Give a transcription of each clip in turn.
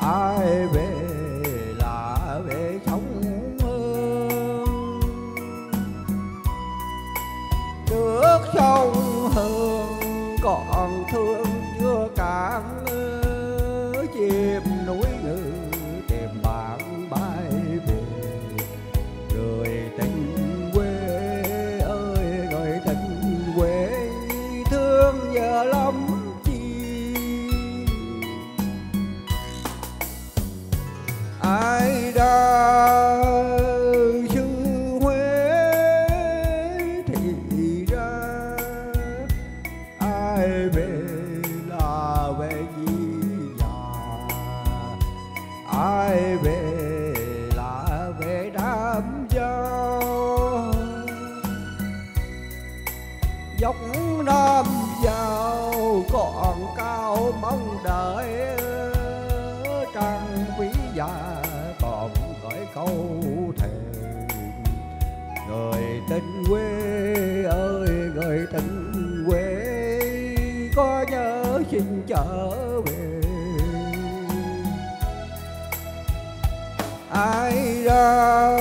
ai về là về sống hương nước sông hương còn thương ai về là về đám giao dốc nam vào còn cao mong đợi trăng quý già còn gửi câu thề. Người tình quê ơi, người tình quê, có nhớ xin trở về. Ai ra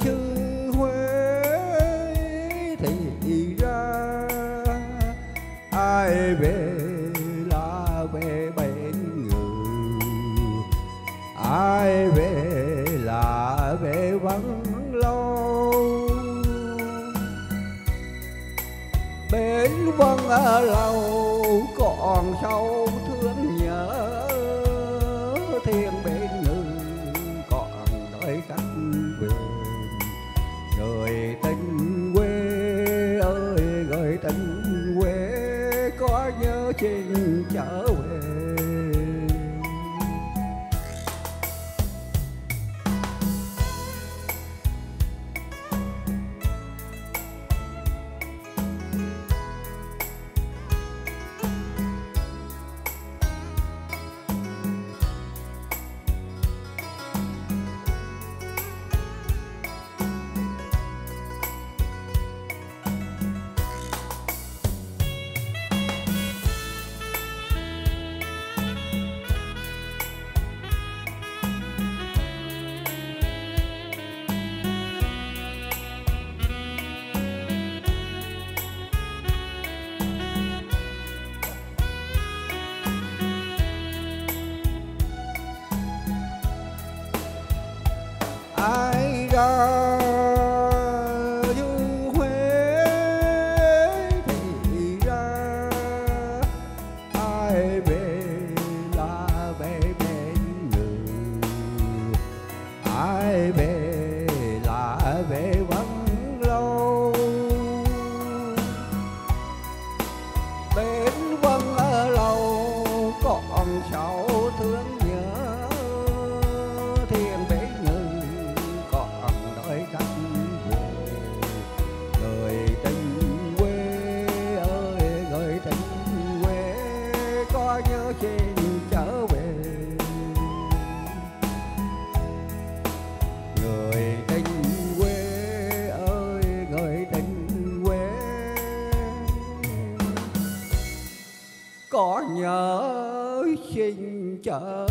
xứ Huế thì ra ai về là về bên người, ai về là về vắng lâu. Bến vân lâu còn sâu thương đợi khách quyền người tình quê ơi người tình quê, có nhớ xin trở về ai về lại về vắng lâu. Bên vân ở lâu còn sầu có nhớ xin chờ